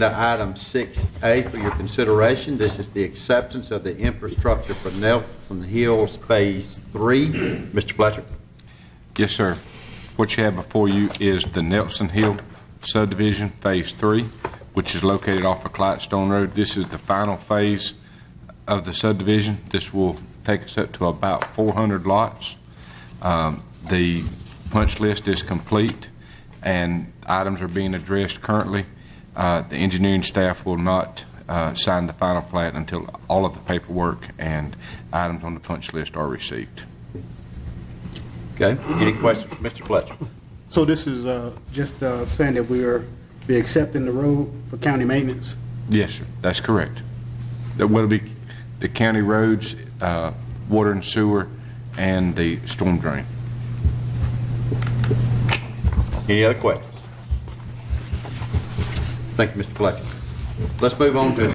Item 6A for your consideration. This is the acceptance of the infrastructure for Nelson Hills Phase 3. Mr. Fletcher? Yes, sir. What you have before you is the Nelson Hill subdivision, Phase 3, which is located off of Clyattstone Road. This is the final phase of the subdivision. This will take us up to about 400 lots. Um, The punch list is complete, and items are being addressed currently. Uh, The engineering staff will not uh, sign the final plat until all of the paperwork and items on the punch list are received. Okay, any questions for Mr. Fletcher? So this is uh, just uh, saying that we are be accepting the road for county maintenance? Yes, sir, that's correct. That will be the county roads, uh, water and sewer, and the storm drain. Any other questions? Thank you, Mr. Fletcher. Let's move on to